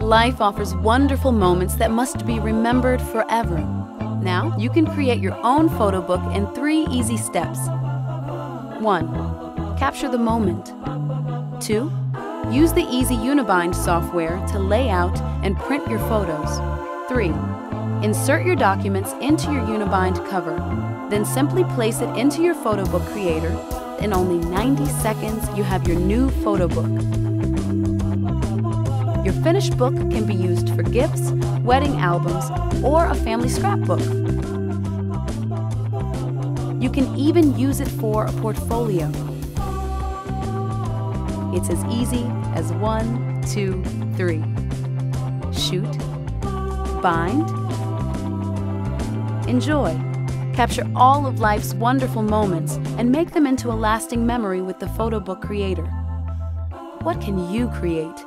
Life offers wonderful moments that must be remembered forever. Now, you can create your own photo book in three easy steps. 1. Capture the moment. 2. Use the Easy Unibind software to lay out and print your photos. 3. Insert your documents into your Unibind cover. Then simply place it into your photo book creator. In only 90 seconds, you have your new photo book. Your finished book can be used for gifts, wedding albums, or a family scrapbook. You can even use it for a portfolio. It's as easy as one, two, three. Shoot, bind, enjoy. Capture all of life's wonderful moments and make them into a lasting memory with the photo book creator. What can you create?